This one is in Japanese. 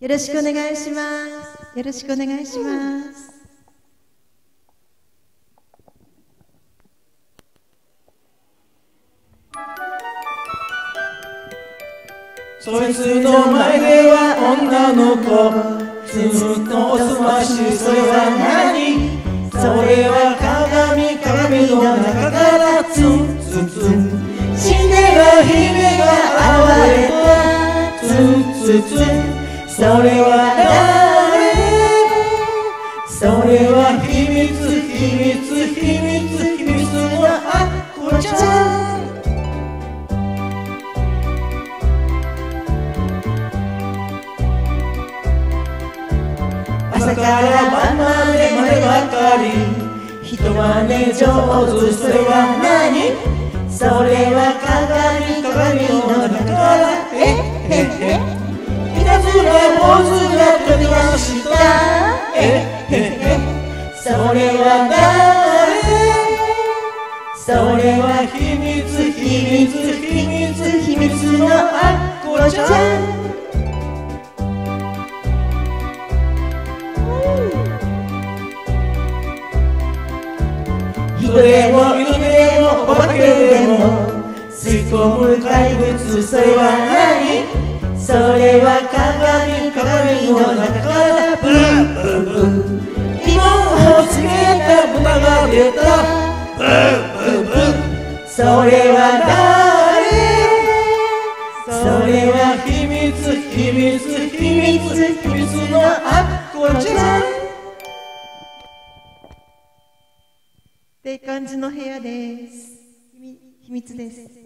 よろしくお願いします。よろしくお願いします。そいつの前では女の子。ずっとおすましそれは何それは鏡鏡の中からツンツンツンシンデレラ姫が現れたツンツンツンそれは誰それは秘密秘密秘密秘密のアッコちゃん朝から晩までまでばかり人はね上手それは何それはそれは誰それは秘密秘密秘密秘密のアッコちゃん人でも犬でもお化けでも吸い込む怪物それは何それは鏡鏡の中からブンブンブンリボンをつけ言うとブンブンブンそれは誰？それは秘密秘密秘密秘密のあこちらって感じの部屋です。秘密です。